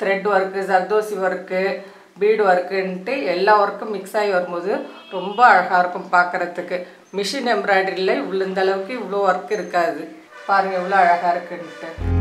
Thread work zardozi work bead ஒர்க்குன்ட்டு எல்லா ஒர்க்கும் mix ஆகி வரும்போது ரொம்ப அழகாக இருக்கும் பார்க்குறதுக்கு மிஷின் எம்ப்ராய்டரியில் இவ்வளோ இந்தளவுக்கு இவ்வளோ ஒர்க் இருக்காது. பாருங்கள் எவ்வளோ அழகாக இருக்குன்ட்டு.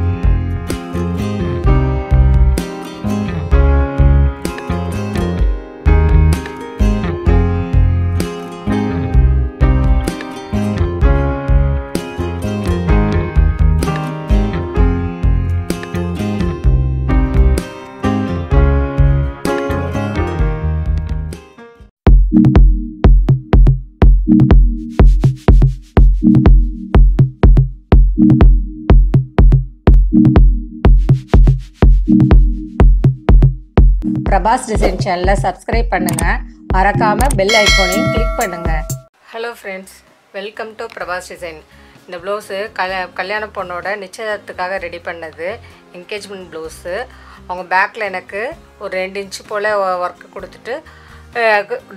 பிரபாஸ் டிசைன் சேனலை சப்ஸ்கிரைப் பண்ணுங்கள் மறக்காமல் பெல் ஐக்கோனையும் கிளிக் பண்ணுங்கள் hello friends welcome to Prabhas design இந்த ப்ளவுஸு கல் கல்யாண பொண்ணோட நிச்சயதார்த்தத்துக்காக ரெடி பண்ணது என்கேஜ்மெண்ட் ப்ளவுஸு அவங்க பேக்கில் எனக்கு ஒரு ரெண்டு இன்ச்சு போல் ஒர்க்கு கொடுத்துட்டு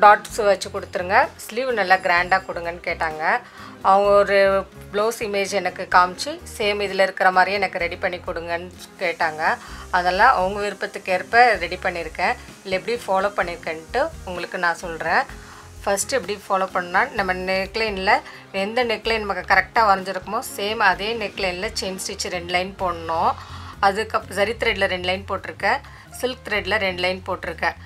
டாட்ஸ் வச்சு கொடுத்துருங்க. ஸ்லீவ் நல்லா கிராண்டாக கொடுங்கன்னு கேட்டாங்க. அவங்க ஒரு ப்ளவுஸ் இமேஜ் எனக்கு காமிச்சு சேம் இதில் இருக்கிற மாதிரியே எனக்கு ரெடி பண்ணி கொடுங்கன்னு கேட்டாங்க. அதெல்லாம் அவங்க விருப்பத்துக்கு ஏற்ப ரெடி பண்ணியிருக்கேன். இல்லை எப்படி ஃபாலோ பண்ணியிருக்கேன்ட்டு உங்களுக்கு நான் சொல்கிறேன் ஃபஸ்ட்டு எப்படி ஃபாலோ பண்ணால் நம்ம நெக்லைனில் எந்த நெக்லைன் நமக்கு கரெக்டாக வரைஞ்சிருக்குமோ சேம் அதே நெக்லைனில் செயின் ஸ்டிச் ரெண்டு லைன் போடணும். அதுக்கப்புறம் ஜரி த்ரெட்டில் ரெண்டு லைன் போட்டிருக்கேன். சில்க் த்ரெட்டில் ரெண்டு லைன் போட்டிருக்கேன்.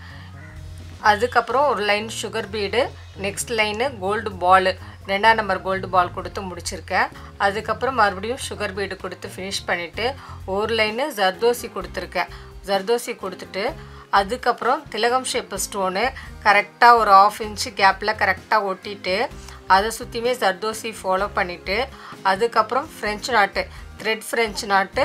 அதுக்கப்புறம் ஒரு line sugar bead next line gold ball ரெண்டாம் நம்பர் கோல்டு பால் கொடுத்து முடிச்சிருக்கேன். அதுக்கப்புறம் மறுபடியும் சுகர் பீடு கொடுத்து ஃபினிஷ் பண்ணிவிட்டு ஒரு லைனு ஜர்தோசி கொடுத்துருக்கேன். ஜர்தோசி கொடுத்துட்டு அதுக்கப்புறம் திலகம் ஷேப்பு ஸ்டோனு கரெக்டாக ஒரு ஆஃப் இன்ச்சு கேப்பில் கரெக்டாக ஒட்டிட்டு அதை சுற்றியுமே ஜர்தோசி ஃபாலோ பண்ணிவிட்டு அதுக்கப்புறம் ஃப்ரெஞ்சு நாட்டு த்ரெட் ஃப்ரெஞ்சு நாட்டு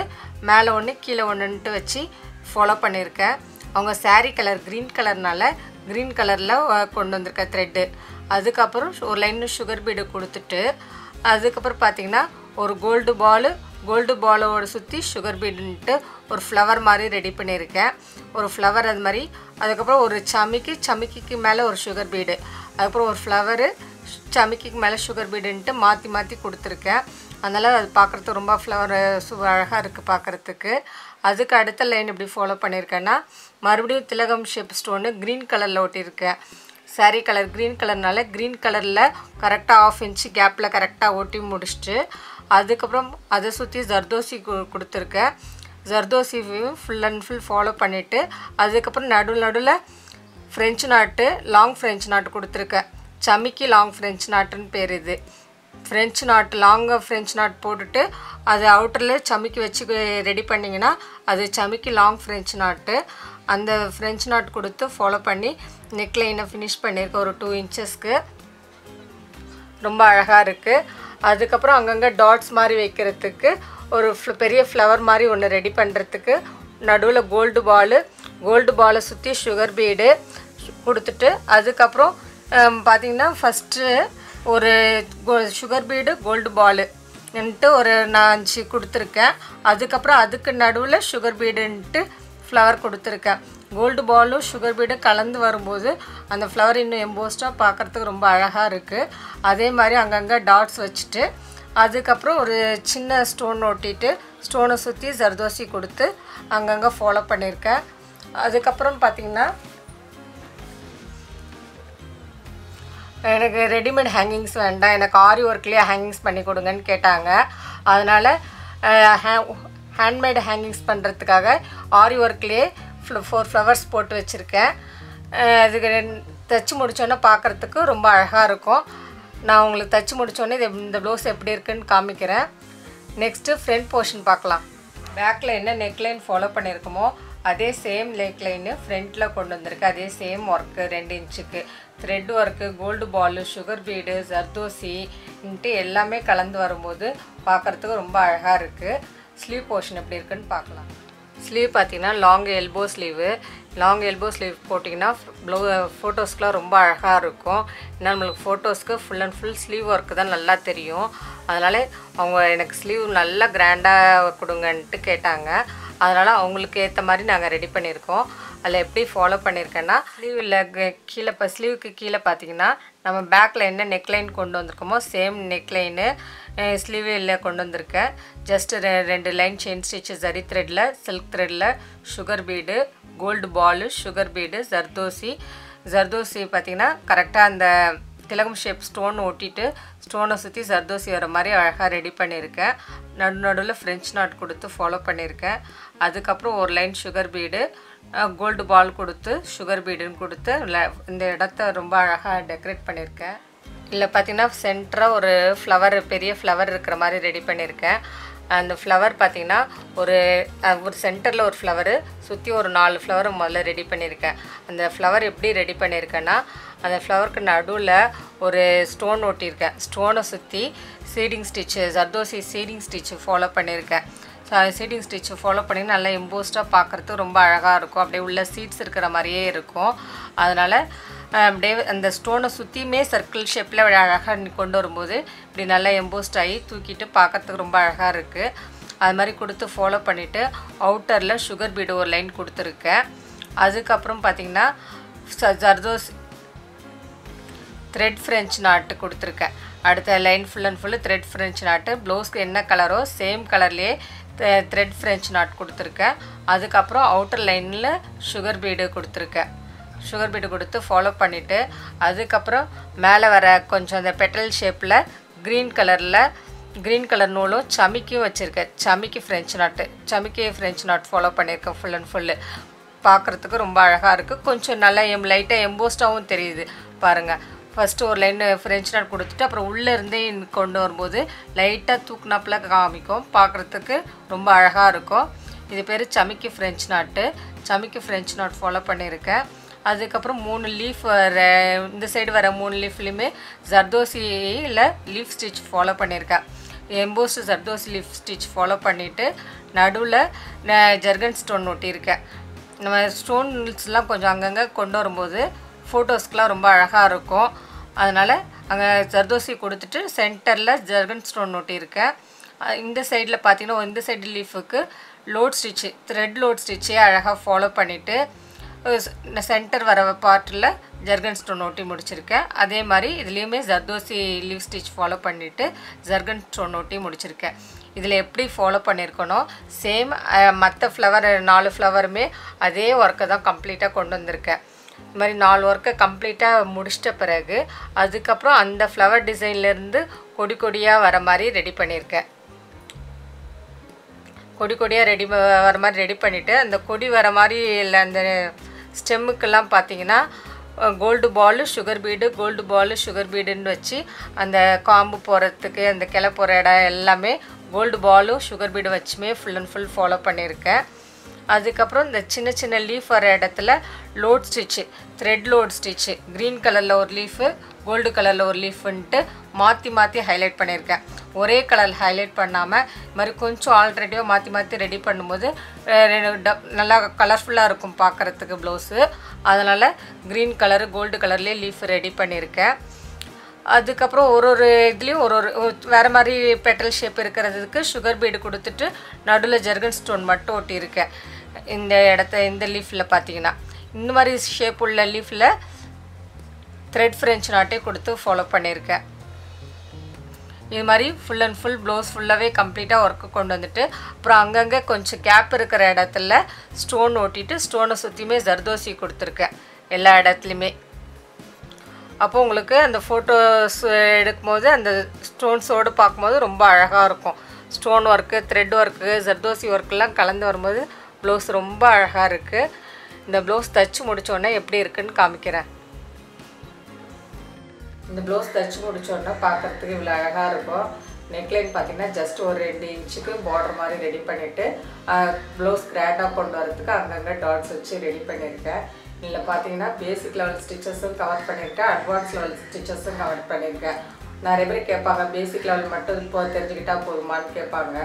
மேலே ஒன்று கீழே ஒன்றுன்ட்டு வச்சு ஃபாலோ பண்ணியிருக்கேன் அவங்க சாரீ கலர் க்ரீன் கலர்னால க்ரீன் கலரில் கொண்டு வந்திருக்க த்ரெட்டு அதுக்கப்புறம் ஒரு லைன் சுகர் பீடு கொடுத்துட்டு அதுக்கப்புறம் பார்த்தீங்கன்னா ஒரு கோல்டு பாலு கோல்டு பாலோட சுற்றி சுகர் பீடுன்ட்டு ஒரு ஃப்ளவர் மாதிரி ரெடி பண்ணியிருக்கேன். ஒரு ஃப்ளவர் அது மாதிரி. அதுக்கப்புறம் ஒரு சமிக்கி சமிக்கிக்கு மேலே ஒரு சுகர் பீடு அதுக்கப்புறம் ஒரு ஃப்ளவரு சமிக்கிக்கு மேலே சுகர் பீடுன்ட்டு மாற்றி மாற்றி கொடுத்துருக்கேன். அதனால் அது பார்க்குறதுக்கு ரொம்ப ஃப்ளவர் சு அழகாக இருக்குது பார்க்குறதுக்கு அதுக்கு அடுத்த லைன் எப்படி ஃபாலோ பண்ணியிருக்கேன்னா மறுபடியும் திலகம் ஷேப் ஸ்டோனு க்ரீன் கலரில் ஒட்டியிருக்கேன் சாரீ கலர் க்ரீன் கலர்னால க்ரீன் கலரில் கரெக்டாக ஆஃப் இன்ச்சு கேப்பில் கரெக்டாக ஒட்டி முடிச்சுட்டு அதுக்கப்புறம் அதை சுற்றி ஜர்தோசி கு கொடுத்துருக்கேன் ஜர்தோசியும் ஃபுல் அண்ட் ஃபுல் ஃபாலோ பண்ணிவிட்டு அதுக்கப்புறம் நடுவில் நடுவில் ஃப்ரெஞ்சு நாட்டு லாங் ஃப்ரெஞ்சு நாட்டு கொடுத்துருக்கேன் சமிக்கி லாங் ஃப்ரெஞ்சு நாட்டுன்னு பேர் இது. ஃப்ரெஞ்சு நாட் லாங்காக ஃப்ரெஞ்சு நாட் போட்டுட்டு அது அவுட்டரில் சமைக்கி வச்சு ரெடி பண்ணிங்கன்னா அது சமைக்கி லாங் ஃப்ரெஞ்சு நாட்டு அந்த ஃப்ரெஞ்சு நாட் கொடுத்து ஃபாலோ பண்ணி நெக்லைனை ஃபினிஷ் பண்ணியிருக்கேன் ஒரு டூ இன்ச்சஸ்க்கு ரொம்ப அழகாக இருக்குது அதுக்கப்புறம் அங்கங்கே டாட்ஸ் மாதிரி வைக்கிறதுக்கு ஒரு ஃப்ள- பெரிய ஃப்ளவர் மாதிரி ஒன்று ரெடி பண்ணுறதுக்கு நடுவில் கோல்டு பாலு கோல்டு பாலை சுற்றி சுகர் பீடு கொடுத்துட்டு அதுக்கப்புறம் பார்த்திங்கன்னா ஃபஸ்ட்டு ஒரு சுகர் பீடு கோல்டு பாலு ன்ட்டு ஒரு நான் அஞ்சு கொடுத்துருக்கேன். அதுக்கப்புறம் அதுக்கு நடுவில் சுகர் பீடுன்ட்டு ஃப்ளவர் கொடுத்துருக்கேன். கோல்டு பாலும் சுகர் பீடும் கலந்து வரும்போது அந்த ஃப்ளவர் இன்னும் எம்போஸ்டாக பார்க்குறதுக்கு ரொம்ப அழகாக இருக்குது அதே மாதிரி அங்கங்கே டாட்ஸ் வச்சுட்டு அதுக்கப்புறம் ஒரு சின்ன ஸ்டோன் ஒட்டிட்டு ஸ்டோனை சுற்றி ஜர்தோசி கொடுத்து அங்கங்கே ஃபாலோ பண்ணியிருக்கேன் அதுக்கப்புறம் பார்த்திங்கன்னா எனக்கு ரெடிமேட் ஹேங்கிங்ஸ் வேண்டாம். எனக்கு ஆரி ஒர்க்லேயே ஹேங்கிங்ஸ் பண்ணி கொடுங்கன்னு கேட்டாங்க. அதனால் ஹேண்ட்மேட் ஹேங்கிங்ஸ் பண்ணுறதுக்காக ஆரி ஒர்க்லேயே ஃபோர் ஃப்ளவர்ஸ் போட்டு வச்சுருக்கேன். அதுக்கு ரெண்- தைச்சு முடிச்சோன்னே பார்க்குறதுக்கு ரொம்ப அழகாக இருக்கும். நான் உங்களுக்கு தைச்சு முடிச்சோன்னே இது இந்த ப்ளவுஸ் எப்படி இருக்குன்னு காமிக்கிறேன். நெக்ஸ்ட்டு ஃப்ரண்ட் போர்ஷன் பார்க்கலாம். பேக்கில் என்ன நெக்லைன் ஃபாலோ பண்ணியிருக்கோமோ அதே சேம் நெக்லைனு ஃப்ரண்ட்டில் கொண்டு வந்திருக்கு. அதே சேம் ஒர்க்கு ரெண்டு இன்ச்சுக்கு thread work gold ball sugar bead ஜர்தோசின்ட்டு எல்லாமே கலந்து வரும்போது பார்க்குறதுக்கு ரொம்ப அழகாக இருக்குது ஸ்லீவ் போர்ஷன் எப்படி இருக்குன்னு பார்க்கலாம். ஸ்லீவ் பார்த்தீங்கன்னா long elbow sleeve long elbow sleeve போட்டிங்கன்னா ப்ளவு ஃபோட்டோஸ்க்கெலாம் ரொம்ப அழகாக இருக்கும். ஏன்னா நம்மளுக்கு ஃபோட்டோஸ்க்கு full and full sleeve work தான் நல்லா தெரியும். அதனால் அவங்க எனக்கு ஸ்லீவ் நல்லா கிராண்டாக கொடுங்கன்ட்டு கேட்டாங்க. அதனால் அவங்களுக்கு ஏற்ற மாதிரி நாங்கள் ரெடி பண்ணியிருக்கோம். அதில் எப்படி ஃபாலோ பண்ணியிருக்கேன்னா ஸ்லீவில் கீழே இப்போ ஸ்லீவுக்கு கீழே பார்த்தீங்கன்னா நம்ம பேக்கில் என்ன நெக்லைன் கொண்டு வந்திருக்கோமோ சேம் நெக்லைனு ஸ்லீவில் கொண்டு வந்திருக்கேன். ஜஸ்ட்டு ரெ ரெண்டு லைன் செயின் ஸ்டிச்சு ஜரி த்ரெட்டில் silk த்ரெட்டில் sugar bead gold ball sugar bead zardozi zardozi பார்த்திங்கன்னா கரெக்டாக அந்த திலகம் ஷேப் ஸ்டோன் ஒட்டிட்டு ஸ்டோனை சுற்றி சர்தோசி வர மாதிரி அழகாக ரெடி பண்ணியிருக்கேன் நடு நடுவில் ஃப்ரெஞ்ச் நாட் கொடுத்து ஃபாலோ பண்ணியிருக்கேன் அதுக்கப்புறம் ஒரு line sugar bead gold ball கொடுத்து சுகர் பீடுன்னு கொடுத்து இந்த இடத்த ரொம்ப அழகாக டெக்கரேட் பண்ணியிருக்கேன் இல்லை பார்த்தீங்கன்னா சென்டராக ஒரு ஃப்ளவர் பெரிய ஃப்ளவர் இருக்கிற மாதிரி ரெடி பண்ணியிருக்கேன் அந்த ஃப்ளவர் பார்த்திங்கன்னா ஒரு ஒரு சென்டரில் ஒரு ஃப்ளவரு சுற்றி ஒரு நாலு ஃப்ளவர் முதல்ல ரெடி பண்ணியிருக்கேன் அந்த ஃப்ளவர் எப்படி ரெடி பண்ணியிருக்கேன்னா அந்த ஃப்ளவருக்கு நடுவில் ஒரு ஸ்டோன் ஒட்டியிருக்கேன். ஸ்டோனை சுற்றி seeding stitch zardozi seeding stitch follow பண்ணியிருக்கேன். ஸோ சீடிங் ஸ்டிச்சு ஃபாலோ பண்ணி நல்லா எம்போஸ்டாக பார்க்குறதுக்கு ரொம்ப அழகாக இருக்கும். அப்படியே உள்ள சீட்ஸ் இருக்கிற மாதிரியே இருக்கும். அதனால் அப்படியே அந்த ஸ்டோனை சுற்றியுமே சர்க்கிள் ஷேப்பில் அழகாக கொண்டு வரும்போது இப்படி நல்லா எம்போஸ்ட் ஆகி தூக்கிட்டு பார்க்கறதுக்கு ரொம்ப அழகாக இருக்குது அது மாதிரி கொடுத்து ஃபாலோ பண்ணிவிட்டு அவுட்டரில் சுகர் பீடு ஒரு லைன் கொடுத்துருக்கேன். அதுக்கப்புறம் பார்த்திங்கன்னா ஜர்தோஸ் த்ரெட் ஃப்ரெஞ்ச் நாட்டு கொடுத்துருக்கேன். அடுத்த line full and full thread French knot ப்ளவுஸ்க்கு என்ன கலரோ சேம் கலர்லேயே த்ரெட் ஃப்ரெஞ்ச் நாட் கொடுத்துருக்கேன். அதுக்கப்புறம் அவுட்டர் லைனில் சுகர் பீடு கொடுத்துருக்கேன். சுகர் பீடு கொடுத்து ஃபாலோ பண்ணிவிட்டு அதுக்கப்புறம் மேலே வர கொஞ்சம் அந்த பெட்டல் ஷேப்பில் க்ரீன் கலரில் க்ரீன் கலர் நூலும் சமிக்கும் வச்சுருக்கேன். சமிக்கி ஃப்ரெஞ்ச் நாட்டு சமிக்கி ஃப்ரெஞ்ச் நாட் ஃபாலோ பண்ணியிருக்கேன் ஃபுல் அண்ட் ஃபுல்லு பார்க்குறதுக்கு ரொம்ப அழகாக இருக்குது கொஞ்சம் நல்லா எம் லைட்டாக எம்போஸ்டாகவும் தெரியுது. பாருங்கள் ஃபஸ்ட்டு ஒரு லைன் ஃப்ரெஞ்ச் நாட் கொடுத்துட்டு அப்புறம் உள்ளே இருந்தே கொண்டு வரும்போது லைட்டாக தூக்குனாப்புல காமிக்கும். பார்க்குறதுக்கு ரொம்ப அழகாக இருக்கும். இது பேர் சமிக்கி ஃப்ரெஞ்ச் நாட்டு சமிக்கி ஃப்ரெஞ்ச் நாட் ஃபாலோ பண்ணியிருக்கேன். அதுக்கப்புறம் மூணு லீஃப் வர இந்த சைடு வர மூணு லீஃப்லேயுமே ஜர்தோசியில் லீஃப் ஸ்டிச் ஃபாலோ பண்ணியிருக்கேன். Emboss zardozi leaf stitch follow பண்ணிவிட்டு நடுவில் நான் ஜர்கன் ஸ்டோன் ஒட்டியிருக்கேன். நம்ம ஸ்டோன்ஸ்லாம் கொஞ்சம் அங்கங்கே கொண்டு வரும்போது ஃபோட்டோஸ்க்கெலாம் ரொம்ப அழகாக இருக்கும். அதனால் அங்கே ஜர்தோசி கொடுத்துட்டு சென்டரில் ஜர்கன் ஸ்டோன் ஒட்டியிருக்கேன் இந்த சைடில் பார்த்தீங்கன்னா இந்த சைடு லீஃபுக்கு லோட் ஸ்டிச்சு த்ரெட் லோட் ஸ்டிச்சே அழகாக ஃபாலோ பண்ணிவிட்டு சென்டர் வர பார்ட்டில் ஜர்கன் ஸ்டோன் ஒட்டி முடிச்சிருக்கேன். அதே மாதிரி இதுலேயுமே ஜர்தோசி லீவ் ஸ்டிச் ஃபாலோ பண்ணிவிட்டு ஜர்கன் ஸ்டோன் ஒட்டி முடிச்சிருக்கேன். இதில் எப்படி ஃபாலோ பண்ணியிருக்கணும் சேம் மற்ற ஃப்ளவர் நாலு ஃப்ளவருமே அதே ஒர்க்கை தான் கம்ப்ளீட்டாக கொண்டு வந்திருக்கேன். இது மாதிரி நாலு ஒர்க்கை கம்ப்ளீட்டாக முடிச்சிட்ட பிறகு அதுக்கப்புறம் அந்த ஃப்ளவர் டிசைன்லேருந்து கொடி கொடியாக வர மாதிரி ரெடி பண்ணியிருக்கேன். கொடி கொடியாக ரெடி வர மாதிரி ரெடி பண்ணிவிட்டு அந்த கொடி வர மாதிரி இல்லை அந்த ஸ்டெம்முக்கெல்லாம் பார்த்தீங்கன்னா gold ball sugar bead gold ball sugar பீடுன்னு வச்சு அந்த காம்பு போகிறதுக்கு அந்த கிளை போகிற இடம் எல்லாமே கோல்டு பாலும் சுகர் பீடு வச்சுமே ஃபுல் அண்ட் ஃபுல் ஃபாலோ பண்ணியிருக்கேன். அதுக்கப்புறம் இந்த சின்ன சின்ன லீஃப் வர இடத்துல load stitch thread load stitch green கலரில் ஒரு லீஃபு கோல்டு கலரில் ஒரு லீஃப்ன்ட்டு மாற்றி மாற்றி ஹைலைட் பண்ணியிருக்கேன். ஒரே கலர் ஹைலைட் பண்ணாமல் இது மாதிரி கொஞ்சம் ஆல்ரெடியாக மாற்றி மாற்றி ரெடி பண்ணும்போது நல்லா கலர்ஃபுல்லாக இருக்கும் பார்க்குறதுக்கு ப்ளவுஸு அதனால் க்ரீன் கலரு கோல்டு கலர்லேயே லீஃப் ரெடி பண்ணியிருக்கேன். அதுக்கப்புறம் ஒரு ஒரு இதுலேயும் ஒரு ஒரு ஒரு வேறு மாதிரி பெட்டல் ஷேப் இருக்கிறதுக்கு சுகர் பீடு கொடுத்துட்டு நடுவில் ஜெர்கன் ஸ்டோன் மட்டும் ஒட்டியிருக்கேன். இந்த இடத்த இந்த லீஃபில் பார்த்தீங்கன்னா இந்த மாதிரி ஷேப் உள்ள லீஃபில் த்ரெட் ஃப்ரெஞ்ச் நாட்டே கொடுத்து ஃபாலோ பண்ணியிருக்கேன். இது மாதிரி ஃபுல் அண்ட் ஃபுல் ப்ளவுஸ் ஃபுல்லாகவே கம்ப்ளீட்டாக ஒர்க்கு கொண்டு வந்துட்டு அப்புறம் அங்கங்கே கொஞ்சம் கேப் இருக்கிற இடத்துல ஸ்டோன் ஓட்டிட்டு ஸ்டோனை சுற்றியுமே ஜர்தோசி கொடுத்துருக்கேன் எல்லா இடத்துலையுமே. அப்போ உங்களுக்கு அந்த ஃபோட்டோஸ் எடுக்கும்போது அந்த ஸ்டோன்ஸோடு பார்க்கும்போது ரொம்ப அழகாக இருக்கும். Stone work thread work zardozi ஒர்க்கெலாம் கலந்து வரும்போது ப்ளவுஸ் ரொம்ப அழகாக இருக்குது இந்த ப்ளவுஸ் தைச்சி முடித்தோடனே எப்படி இருக்குன்னு காமிக்கிறேன். இந்த ப்ளவுஸ் தைச்சு முடித்தோடனே பார்க்கறதுக்கு இவ்வளோ அழகாக இருக்கும். நெக்லைன் பார்த்தீங்கன்னா ஜஸ்ட் ஒரு ரெண்டு இன்ச்சுக்கு பார்டர் மாதிரி ரெடி பண்ணிவிட்டு ப்ளவுஸ் கிராண்டாக கொண்டு வரதுக்கு அங்கங்கே டாட்ஸ் வச்சு ரெடி பண்ணியிருக்கேன். இதில் பார்த்தீங்கன்னா பேசிக் லெவல் ஸ்டிச்சஸும் கவர் பண்ணியிருக்கேன். அட்வான்ஸ் லெவல் ஸ்டிச்சஸும் கவர் பண்ணியிருக்கேன். நிறைய பேர் கேட்பாங்க பேசிக் லெவல் மட்டும் இப்போ தெரிஞ்சுக்கிட்டால் போதுமான்னு கேட்பாங்க.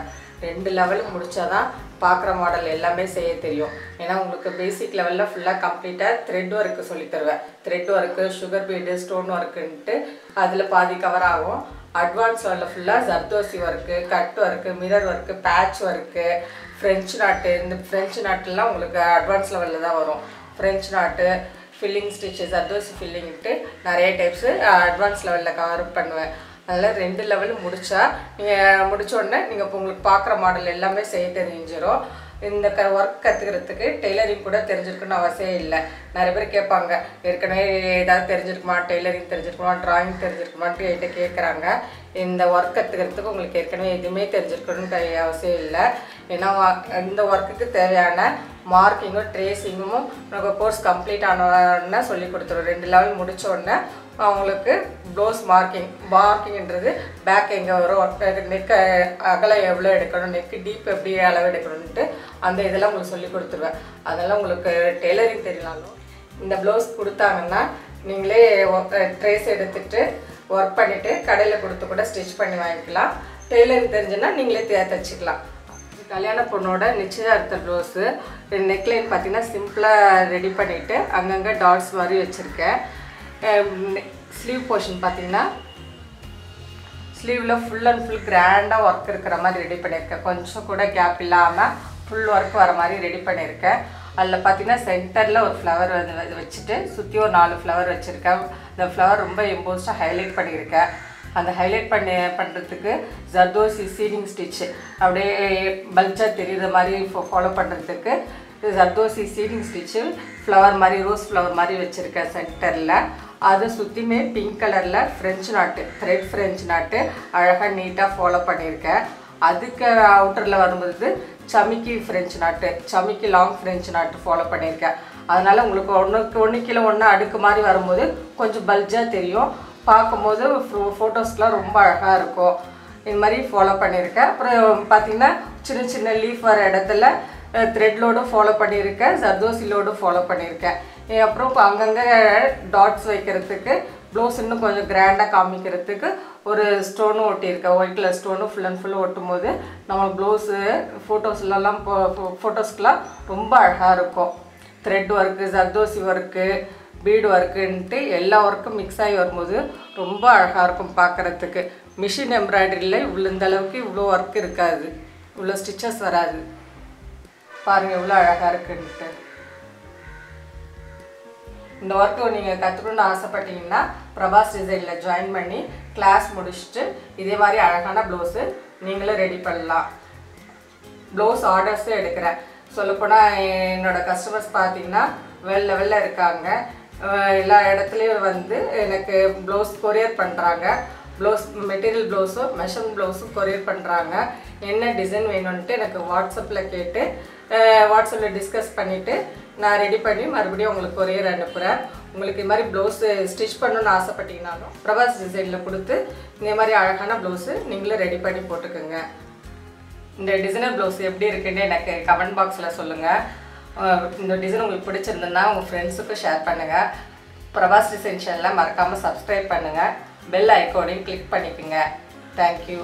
ரெண்டு லெவல் முடிச்சாதான் பார்க்குற மாடல் எல்லாமே செய்ய தெரியும். ஏன்னா உங்களுக்கு பேசிக் லெவலில் ஃபுல்லாக கம்ப்ளீட்டாக த்ரெட் ஒர்க்கு சொல்லி தருவேன். Thread work sugar bead stone ஒர்க்குன்ட்டு அதில் பாதி கவர் ஆகும். அட்வான்ஸ் லெவலில் ஃபுல்லாக zardozi work cut work mirror work patch work French knot இந்த ஃப்ரெஞ்சு நாட்டுலாம் உங்களுக்கு அட்வான்ஸ் லெவலில் தான் வரும். ஃப்ரெஞ்சு நாட்டு ஃபில்லிங் ஸ்டிச்சஸ் அட்வான்ஸ் ஃபில்லிங்ட்டு நிறைய டைப்ஸு அட்வான்ஸ் லெவலில் கவர் பண்ணுவேன். அதில் ரெண்டு லெவல் முடித்தா நீங்கள் முடிச்ச உடனே நீங்கள் இப்போ உங்களுக்கு பார்க்குற மாடல் எல்லாமே செய்ய தெரிஞ்சிடும் இந்த க ஒர்க் கற்றுக்கிறதுக்கு டெய்லரிங் கூட தெரிஞ்சிருக்குன்னு அவசியம் இல்லை. நிறைய பேர் கேட்பாங்க ஏற்கனவே ஏதாவது தெரிஞ்சிருக்குமா டெய்லரிங் தெரிஞ்சிருக்குமா ட்ராயிங் தெரிஞ்சிருக்குமான்ட்டு என்கிட்ட கேட்குறாங்க இந்த ஒர்க் கற்றுக்கிறதுக்கு உங்களுக்கு ஏற்கனவே எதுவுமே தெரிஞ்சிருக்கணும்னு அவசியம் இல்லை. ஏன்னா இந்த ஒர்க்குக்கு தேவையான மார்க்கிங்கும் ட்ரேசிங்கும் நமக்கு கோர்ஸ் கம்ப்ளீட் ஆனோடனே சொல்லி கொடுத்துருவோம் ரெண்டு லெவல் முடித்தோடனே அவங்களுக்கு ப்ளவுஸ் மார்க்கிங் மார்க்கிங்ன்றது பேக் எங்கே வரும்? நெக் அகலம் எவ்வளோ எடுக்கணும்? நெக்கு டீப் எப்படி அளவு எடுக்கணும்ட்டு அந்த இதெல்லாம் உங்களுக்கு சொல்லி கொடுத்துருவேன். அதெல்லாம் உங்களுக்கு டெய்லரிங் தெரியலாலும் இந்த ப்ளவுஸ் கொடுத்தாங்கன்னா நீங்களே ட்ரேஸ் எடுத்துட்டு ஒர்க் பண்ணிவிட்டு கடையில் கொடுத்து கூட ஸ்டிச் பண்ணி வாங்கிக்கலாம். டெய்லரிங் தெரிஞ்சுன்னா நீங்களே தே தைச்சிக்கலாம் கல்யாண பொண்ணோட நிச்சயார்த்த ப்ளவுஸு நெக்லைன் பார்த்திங்கன்னா சிம்பிளாக ரெடி பண்ணிவிட்டு அங்கங்கே டாட்ஸ் மாதிரி வச்சுருக்கேன். ஸ்லீவ் போர்ஷன் பார்த்தீங்கன்னா ஸ்லீவில் ஃபுல் அண்ட் ஃபுல் கிராண்டாக ஒர்க் இருக்கிற மாதிரி ரெடி பண்ணியிருக்கேன். கொஞ்சம் கூட கேப் இல்லாமல் ஃபுல் ஒர்க் வர மாதிரி ரெடி பண்ணியிருக்கேன். அதில் பார்த்தீங்கன்னா சென்டரில் ஒரு ஃப்ளவர் வந்து வச்சுட்டு சுற்றி ஒரு நாலு ஃப்ளவர் வச்சுருக்கேன். அந்த ஃப்ளவர் ரொம்ப இம்போஸ்டாக ஹைலைட் பண்ணியிருக்கேன். அந்த ஹைலைட் பண்ணி பண்ணுறதுக்கு ஜர்தோசி சீலிங் ஸ்டிச்சு அப்படியே பல்ச்சாக தெரியுற மாதிரி ஃபாலோ பண்ணுறதுக்கு ஜர்தோசி சீலிங் ஸ்டிச்சு ஃப்ளவர் மாதிரி ரோஸ் ஃப்ளவர் மாதிரி வச்சுருக்கேன் சென்டரில் அதை சுற்றியுமே பிங்க் கலரில் French knot thread French knot அழகாக நீட்டாக ஃபாலோ பண்ணியிருக்கேன். அதுக்கு அவுட்டரில் வரும்போது சமிக்கி ஃப்ரெஞ்சு நாட்டு சமிக்கி லாங் ஃப்ரெஞ்சு நாட்டு ஃபாலோ பண்ணியிருக்கேன். அதனால் உங்களுக்கு ஒன்றுக்கு ஒன்று கீழே ஒன்று அடுக்கு மாதிரி வரும்போது கொஞ்சம் பல்ஜாக தெரியும். பார்க்கும்போது ஃபோட்டோஸ்லாம் ரொம்ப அழகாக இருக்கும். இது மாதிரி ஃபாலோ பண்ணியிருக்கேன். அப்புறம் பார்த்தீங்கன்னா சின்ன சின்ன லீஃப் வர இடத்துல த்ரெட் லோடும் ஃபாலோ பண்ணியிருக்கேன். ஜர்தோசிலோடும் ஃபாலோ பண்ணியிருக்கேன். அப்புறம் அங்கங்கே டாட்ஸ் வைக்கிறதுக்கு ப்ளவுஸ் இன்னும் கொஞ்சம் கிராண்டாக காமிக்கிறதுக்கு ஒரு ஸ்டோனும் ஒட்டியிருக்கேன் ஒயிட் கலர் ஸ்டோனும் ஃபுல் அண்ட் ஃபுல் ஒட்டும் போது நம்ம ப்ளவுஸு ஃபோட்டோஸ்லலாம் ஃபோட்டோஸ்க்கெலாம் ரொம்ப அழகாக இருக்கும். Thread work zardozi work bead ஒர்க்குன்ட்டு எல்லா ஒர்க்கும் மிக்ஸ் ஆகி வரும்போது ரொம்ப அழகாக இருக்கும் பார்க்குறதுக்கு மிஷின் எம்ப்ராய்டரியில் இவ்வளோ இந்தளவுக்கு இவ்வளோ ஒர்க் இருக்காது. இவ்வளோ ஸ்டிச்சஸ் வராது. பாருங்கள் எவ்வளோ அழகாக இருக்குன்ட்டு. இந்த ஒர்க்கை நீங்கள் கற்றுக்கணும்னு ஆசைப்பட்டீங்கன்னா பிரபாஸ் டிசைனில் ஜாயின் பண்ணி கிளாஸ் முடிச்சுட்டு இதே மாதிரி அழகான ப்ளவுஸு நீங்களும் ரெடி பண்ணலாம். ப்ளவுஸ் ஆர்டர்ஸும் எடுக்கிறேன். சொல்லப்போனால் என்னோட கஸ்டமர்ஸ் பார்த்தீங்கன்னா வெள்ள லெவலில் இருக்காங்க. எல்லா இடத்துலையும் வந்து எனக்கு ப்ளவுஸ் கொரியர் பண்ணுறாங்க ப்ளவுஸ் மெட்டீரியல் ப்ளவுஸும் மெஷன் ப்ளவுஸும் கொரியர் பண்ணுறாங்க என்ன டிசைன் வேணும்ன்ட்டு எனக்கு வாட்ஸ்அப்பில் கேட்டு வாட்ஸ்அப்பில் டிஸ்கஸ் பண்ணிவிட்டு நான் ரெடி பண்ணி மறுபடியும் உங்களுக்கு கொரியர் அனுப்புகிறேன் உங்களுக்கு இது மாதிரி ப்ளவுஸு ஸ்டிச் பண்ணணும்னு ஆசைப்பட்டீங்கனாலும் பிரபாஸ் டிசைனில் கொடுத்து இந்த மாதிரி அழகான ப்ளவுஸு நீங்களும் ரெடி பண்ணி போட்டுக்கோங்க. இந்த டிசைனர் ப்ளவுஸ் எப்படி இருக்குன்னு எனக்கு கமெண்ட் பாக்ஸில் சொல்லுங்கள் இந்த டிசைன் உங்களுக்கு பிடிச்சிருந்ததுன்னா உங்கள் ஃப்ரெண்ட்ஸுக்கும் ஷேர் பண்ணுங்கள் பிரபாஸ் டிசைன் சேனலை மறக்காமல் சப்ஸ்கிரைப் பண்ணுங்கள் பெல் ஐக்கோனையும் கிளிக் பண்ணிக்கோங்க. Thank you